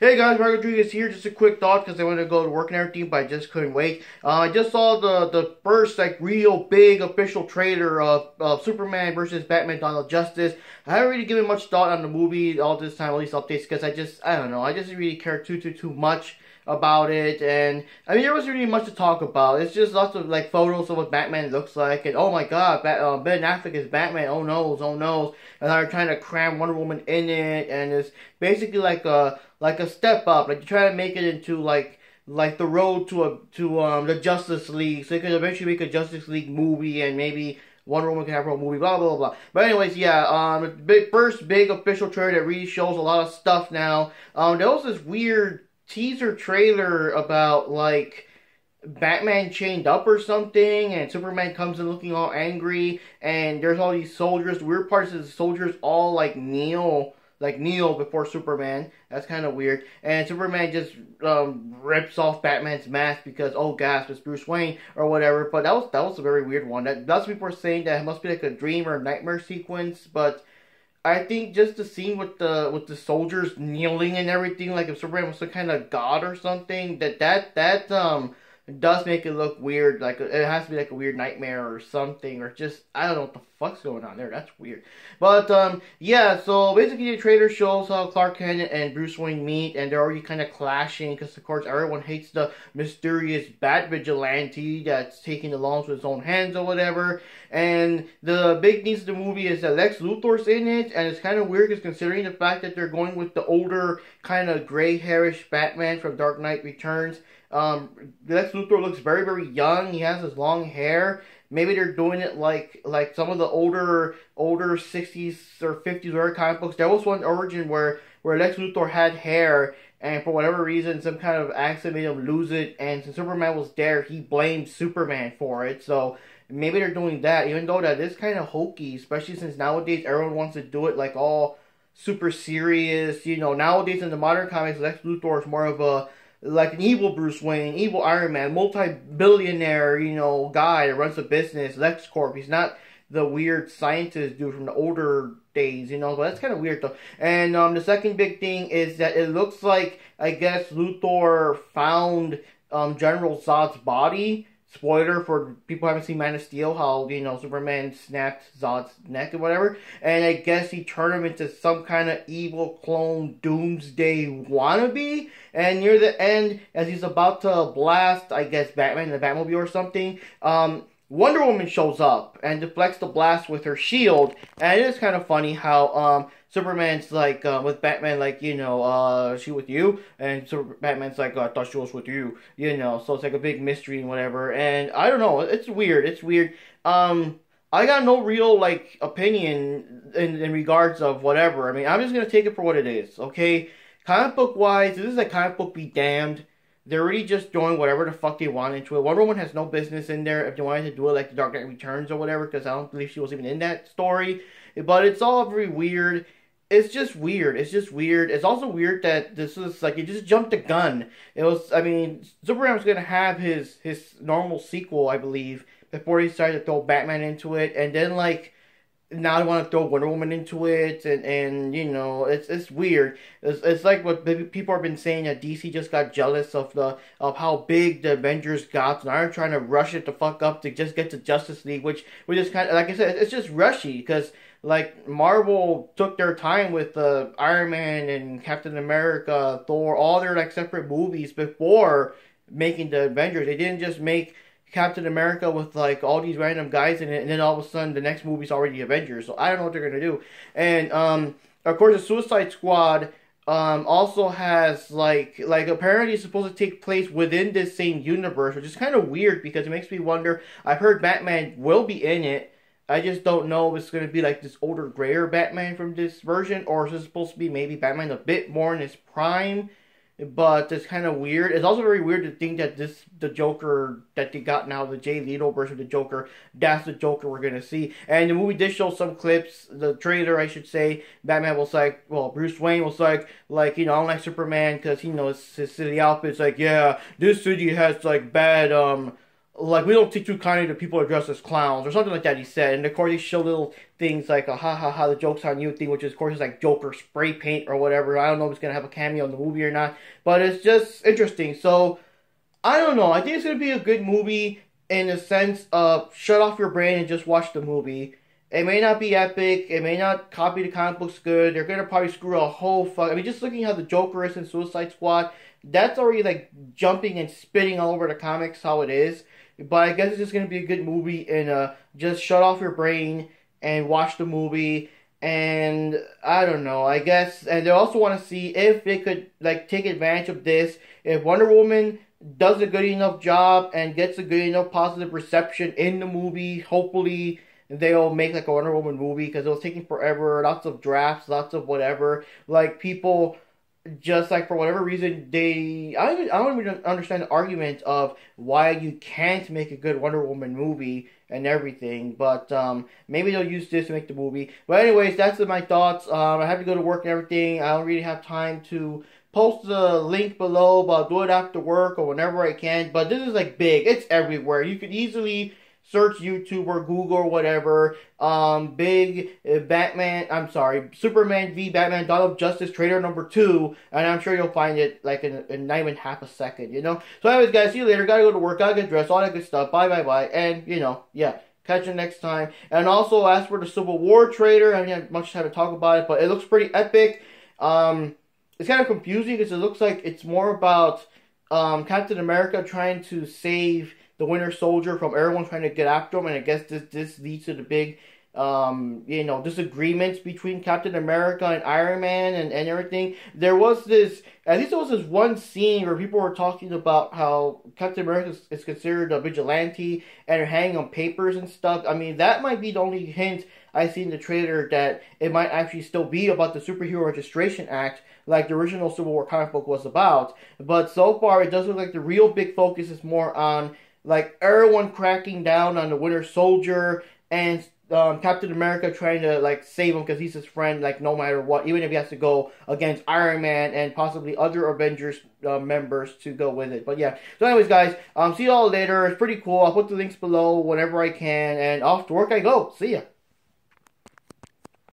Hey guys, Mark Rodriguez here. Just a quick thought because I wanted to go to work and everything, but I just couldn't wait. Uh, I just saw the the first like real big official trailer of, of Superman versus Batman: of Justice. I haven't really given much thought on the movie all this time, all these updates, because I just I don't know. I just really care too too too much about it, and I mean there wasn't really much to talk about. It's just lots of like photos of what Batman looks like, and oh my God, Bat- uh, Ben Affleck is Batman. Oh no, oh no, and they're trying to cram Wonder Woman in it, and it's basically like a like a step up, like you try to make it into like like the road to a to um the Justice League, so they could eventually make a Justice League movie, and maybe Wonder Woman can have her own movie, blah blah blah. But anyways, yeah, um, big first big official trailer that really shows a lot of stuff now. Um, there was this weird teaser trailer about like Batman chained up or something, and Superman comes in looking all angry, and there's all these soldiers. The weird part is the soldiers all like kneel, like kneel before Superman. That's kind of weird. And Superman just um, rips off Batman's mask because oh gasp, it's Bruce Wayne or whatever. But that was that was a very weird one. That lots of people are saying that it must be like a dream or nightmare sequence, but I think just the scene with the with the soldiers kneeling and everything, like if Superman was some kind of god or something, that that that um does make it look weird. Like it has to be like a weird nightmare or something, or just I don't know what the fuck's going on there. That's weird. But um, yeah. So basically, the trailer shows how Clark Kent and Bruce Wayne meet, and they're already kind of clashing because, of course, everyone hates the mysterious Bat vigilante that's taking the laws with his own hands or whatever. And the big news of the movie is that Lex Luthor's in it, and it's kind of weird because considering the fact that they're going with the older, kind of gray hairish Batman from Dark Knight Returns. Um, Lex Luthor looks very, very young. He has his long hair. Maybe they're doing it like like some of the older older 60s or 50s or comic books. There was one origin where where Lex Luthor had hair and for whatever reason some kind of accident made him lose it and since Superman was there he blamed Superman for it. So maybe they're doing that even though that is kind of hokey, especially since nowadays everyone wants to do it like all super serious. You know, nowadays in the modern comics Lex Luthor is more of a like an evil Bruce Wayne, evil Iron Man, multi-billionaire, you know, guy that runs a business, LexCorp. He's not the weird scientist dude from the older days, you know, but that's kind of weird though. And um, the second big thing is that it looks like, I guess, Luthor found um, General Zod's body spoiler for people haven't seen Man of Steel, how you know Superman snapped Zod's neck or whatever, and I guess he turned him into some kind of evil clone Doomsday wannabe. And near the end, as he's about to blast, I guess Batman in the Batmobile or something, um, Wonder Woman shows up and deflects the blast with her shield, and it is kind of funny how um Superman's like uh, with Batman, like you know, uh, she with you, and so Batman's like, I thought she was with you, you know. So it's like a big mystery and whatever. And I don't know, it's weird. It's weird. Um, I got no real like opinion in in regards of whatever. I mean, I'm just gonna take it for what it is. Okay, comic book wise, this is a comic book be damned they're really just doing whatever the fuck they want into it. Wonder Woman has no business in there if they wanted to do it like the Dark Knight Returns or whatever, because I don't believe she was even in that story. But it's all very weird. It's just weird. It's just weird. It's also weird that this is like it just jumped the gun. It was. I mean, Superman was gonna have his his normal sequel, I believe, before he started to throw Batman into it, and then like now they want to throw Wonder Woman into it, and, and you know it's it's weird. It's, it's like what people have been saying that DC just got jealous of the of how big the Avengers got, and are trying to rush it the fuck up to just get to Justice League, which which is kind of like I said, it's just rushy because like Marvel took their time with uh, Iron Man and Captain America, Thor, all their like separate movies before making the Avengers. They didn't just make Captain America with like all these random guys in it, and then all of a sudden the next movie's already Avengers. So I don't know what they're gonna do. And um, of course, the Suicide Squad um, also has like like apparently it's supposed to take place within this same universe, which is kind of weird because it makes me wonder. I've heard Batman will be in it. I just don't know if it's gonna be like this older, grayer Batman from this version, or is it supposed to be maybe Batman a bit more in his prime but it's kind of weird. It's also very weird to think that this the Joker that they got now, the Jay Leto version of the Joker, that's the Joker we're gonna see. And the movie did show some clips. The trailer, I should say, Batman was like, well, Bruce Wayne was like, like you know, I don't like Superman because he knows his city outfit's like, yeah, this city has like bad um like we don't take too kindly to people who are dressed as clowns or something like that. He said, and of course he showed little things like a ha ha ha the jokes on you thing, which is of course is like Joker spray paint or whatever. I don't know if it's gonna have a cameo in the movie or not, but it's just interesting. So I don't know. I think it's gonna be a good movie in the sense of shut off your brain and just watch the movie. It may not be epic. It may not copy the comic books good. They're gonna probably screw a whole fuck. I mean, just looking how the Joker is in Suicide Squad, that's already like jumping and spitting all over the comics how it is. But I guess it's just gonna be a good movie and uh, just shut off your brain and watch the movie. And I don't know. I guess, and they also want to see if they could like take advantage of this. If Wonder Woman does a good enough job and gets a good enough positive reception in the movie, hopefully they'll make like a Wonder Woman movie because it was taking forever. Lots of drafts, lots of whatever. Like people just like for whatever reason they I don't, I don't even understand the argument of why you can't make a good Wonder Woman movie and everything but um maybe they'll use this to make the movie. But anyways that's my thoughts. Um I have to go to work and everything. I don't really have time to post the link below but I'll do it after work or whenever I can. But this is like big. It's everywhere. You could easily search YouTube or Google or whatever. Um, big uh, Batman, I'm sorry, Superman v Batman Dawn of Justice trailer number two, and I'm sure you'll find it like in, in not even half a second, you know? So, anyways, guys, see you later. Gotta go to work, gotta get dressed, all that good stuff. Bye, bye, bye. And, you know, yeah. Catch you next time. And also, as for the Civil War trailer, I didn't have much time to talk about it, but it looks pretty epic. Um, it's kind of confusing because it looks like it's more about um, Captain America trying to save the Winter Soldier from everyone trying to get after him, and I guess this this leads to the big, um, you know, disagreements between Captain America and Iron Man and, and everything. There was this, at least there was this one scene where people were talking about how Captain America is, is considered a vigilante and hanging on papers and stuff. I mean, that might be the only hint I see in the trailer that it might actually still be about the Superhero Registration Act like the original Civil War comic book was about. But so far, it does look like the real big focus is more on like everyone cracking down on the Winter Soldier and um, Captain America trying to like save him because he's his friend, like no matter what, even if he has to go against Iron Man and possibly other Avengers uh, members to go with it. But yeah, so anyways, guys, um, see you all later. It's pretty cool. I'll put the links below whenever I can, and off to work I go. See ya.